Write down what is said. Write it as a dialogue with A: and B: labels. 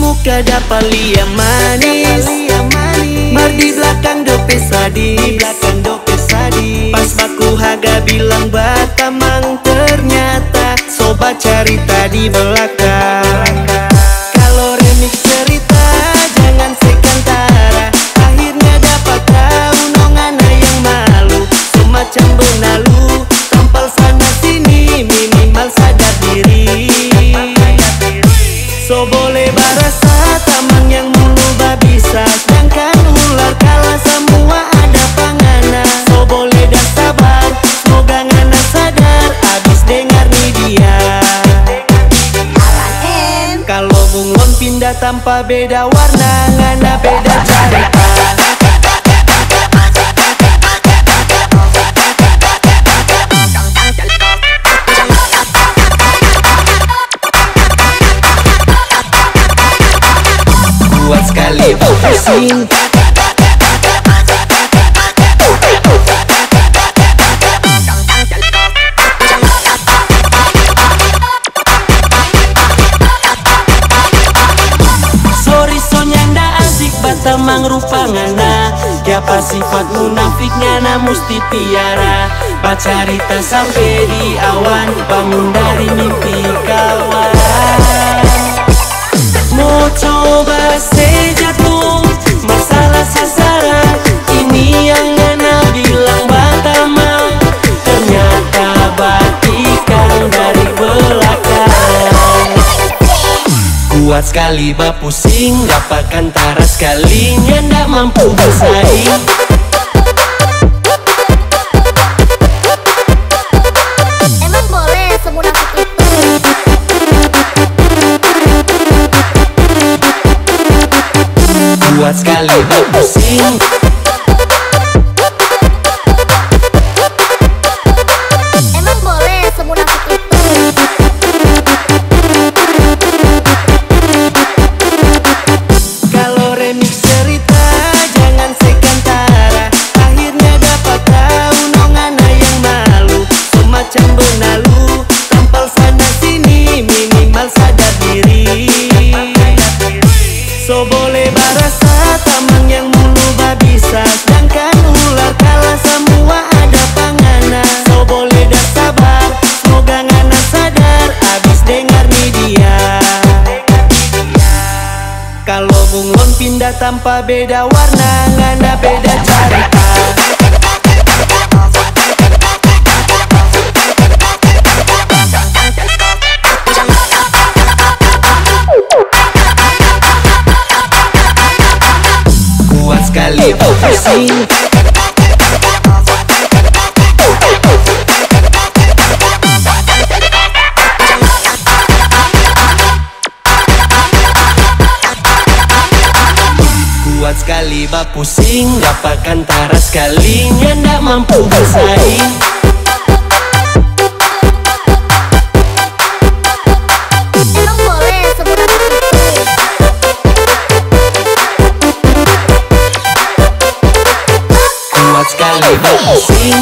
A: muka dapat liam manis. Mar di belakang dope sadi belakang dope sadi Pas baku haga bilang batamang ternyata. Sobat cerita di belakang pindah tanpa beda warna Ngana beda cerita Kuat sekali batamang rupa ngana Siapa sifat munafiknya na musti piara Pacarita sampai di awan Bangun dari mimpi kawan Kuat sekali bab pusing Dapatkan tara sekalinya Ndak mampu bersaing
B: Emang boleh semunafik itu?
A: Kuat sekali bab pusing dengar nih dia kalau bunglon pindah tanpa beda warna Ngana beda cerita Kuat sekali pusing sekali bab pusing Dapatkan tara sekalinya Ndak mampu bersaing
B: Emang boleh semunafik itu?
A: Kuat sekali bab pusing